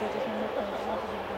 这几天都很忙啊今天